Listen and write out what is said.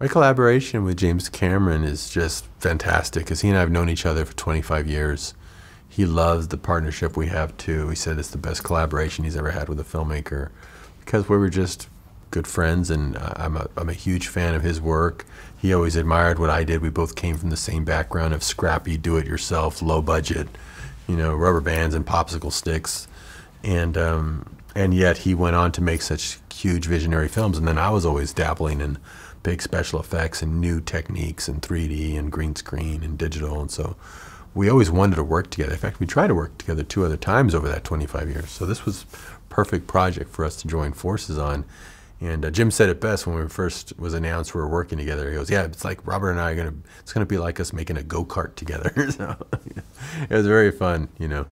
My collaboration with James Cameron is just fantastic because he and I have known each other for 25 years. He loves the partnership we have too. He said it's the best collaboration he's ever had with a filmmaker because we were just good friends and I'm a, I'm a huge fan of his work. He always admired what I did. We both came from the same background of scrappy, do it yourself, low budget, you know, rubber bands and popsicle sticks. And, um, and yet he went on to make such huge visionary films. And then I was always dabbling in big special effects and new techniques and 3D and green screen and digital. And so we always wanted to work together. In fact, we tried to work together two other times over that 25 years. So this was perfect project for us to join forces on. And uh, Jim said it best when we first was announced we were working together. He goes, "Yeah, it's like Robert and I are gonna. It's gonna be like us making a go kart together." so it was very fun, you know.